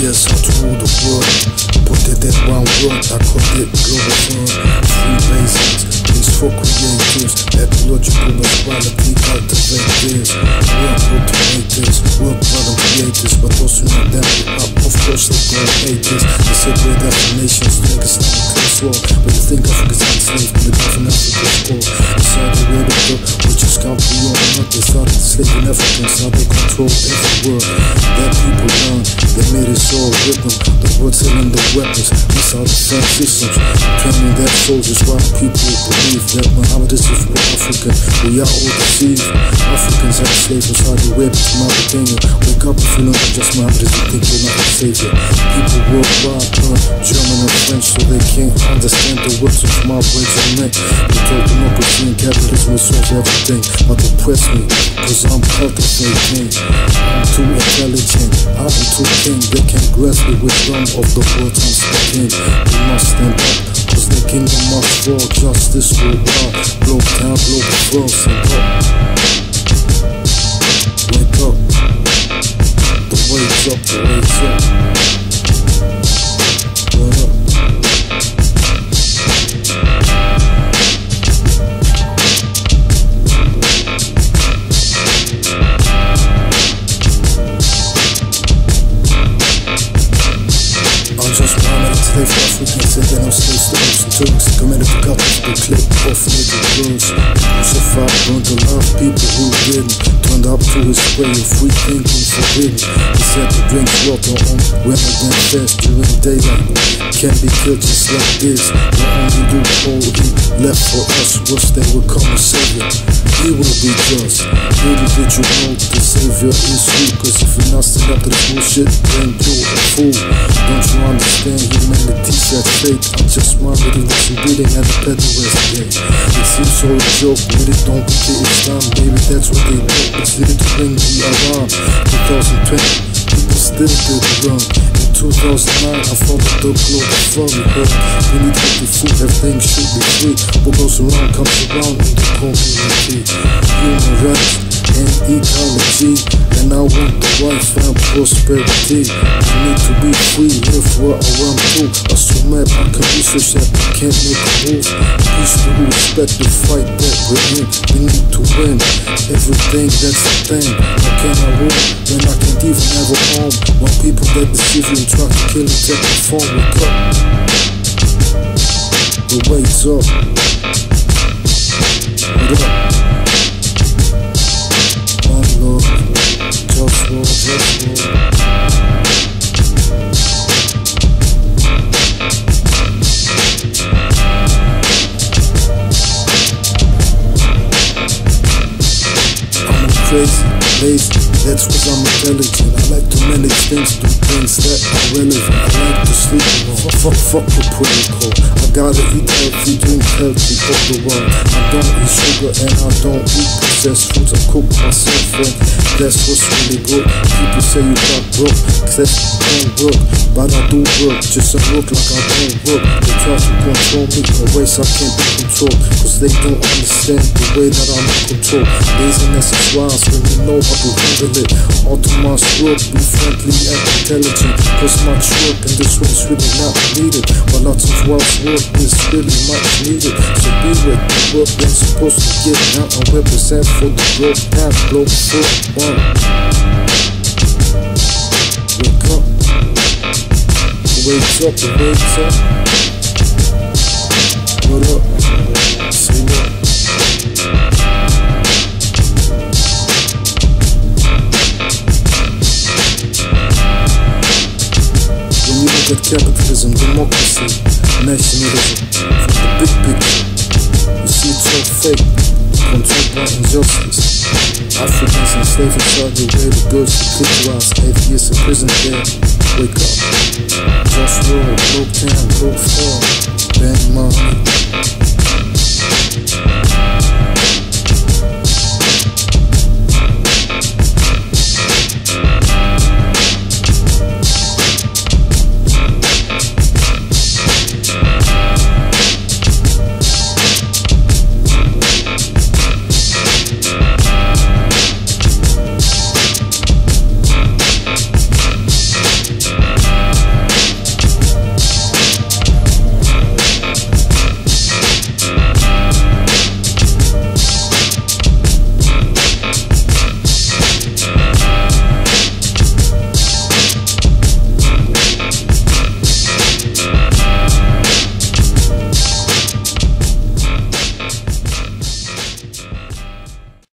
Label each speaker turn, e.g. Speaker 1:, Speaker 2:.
Speaker 1: world. I put it in one word, I call it Globalfirm. Free basics, peaceful creators, ecological equality, cultivate this. Work automators, work bottom creators, but also not them up. Of course, they gon' hate this. They said we're definitions, niggas not class war. But you think Africa's enslaved, but it's from Africa's core. Saudi Arabia, which is country or not, they started enslaving Africans, now they control every world. They made us all rhythm. The words and the weapons, these the defense systems. Training their soldiers while people believe that Muhammad is just for Africa. We are all deceived. Africans are slaves in Saudi Arabia to Mauritania. Wake up if you that just Muhammad is think you're not a savior. People worldwide learn German and French so they can't understand the words of my and men. They told democracy and capitalism will solve everything. But depress me, cause I'm cultivating. I'm too intelligent, I'm too king. They can't grasp the wisdom of the words I'm speaking. We must stand up, cause the kingdom must fall. Justice will rise, blow down, blow the world, stand up. Slave for Africans, and then I'm slave slaves and Turks. Committed to couples, the clip off nigga girls. Crucified, burned to love people who didn't. Turned up to his way of free thinking forbidden. He said to drink water on than fast during daylight. Can't be killed just like this. The only loophole he left for us was that would come a savior. Little you know you. Cause if you're not stand up to this bullshit, then you're a fool. Don't you understand humanity's at fake? I'm just my little lesson reading at the Pentecost day. It seems so a joke when it don't get Islam. Maybe that's what they do. It's there to bring the alarm. 2020, people still did the run. In 2009, I followed the global fund. But we need healthy food, everything should be free. What goes around comes around in the community. Human rights and ecology. And I want the life and prosperity. I need to be free, live where I want to. So mad I can research that I can't make a move. Peaceful respect the fight that we're in. We need to win everything that's the thing. How can I win when I can't even have a home? When people that deceive you and try to kill and take the phone, wake up. The wait's up. Up? Crazy, lazy, that's cause I'm intelligent. I like to manage things, do things that are relevant. I like to sleep alone. Fuck, fuck, the protocol. I gotta eat healthy, drink healthy, all the while. I don't eat sugar and I don't eat processed foods. I cook myself and that's what's really good. People say you got broke, you don't work. But I do work, just I look like I don't work. They try to control me in ways I can't be controlled. Cause they don't understand the way that I'm in control. Laziness is wise when you know how to handle it. All to my work, be friendly and intelligent. Cause much work in this is really not needed. But lots of wise work is really much needed. So be with the work that's supposed to get out and represent for the growth path, global foot one. Wake up. Wakes up, the wakes up. What up? Capitalism, democracy, nationalism, from the big picture, Enslaved in Saudi Arabia, girls ridiculized, atheists in prison there. Wake up. Just roll, low town, low fall, bend money.